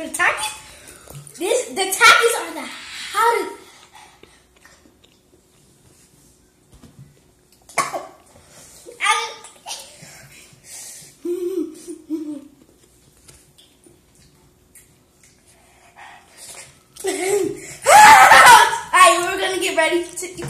For the Takis, this the Takis are the hottest. ready to eat.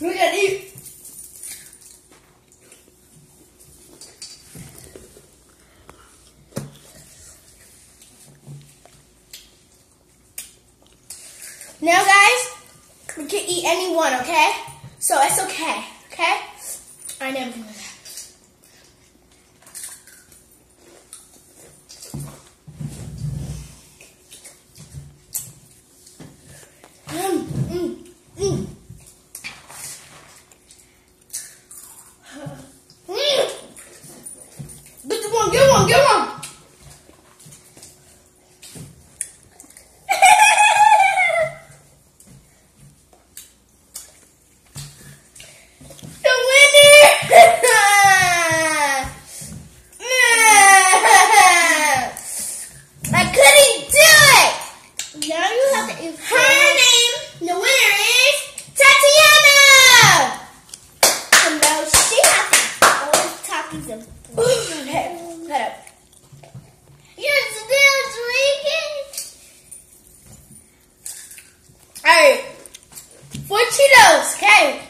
Look at you. Now, guys, we can eat any one, okay? So it's okay, okay? I never knew that. them. okay. You're still drinking? Alright. Four Cheetos, okay?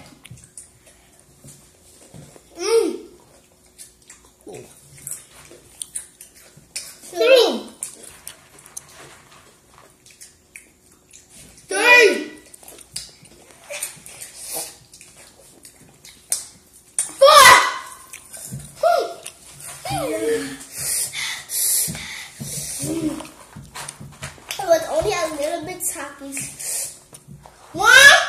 but only a little bit tacky. What?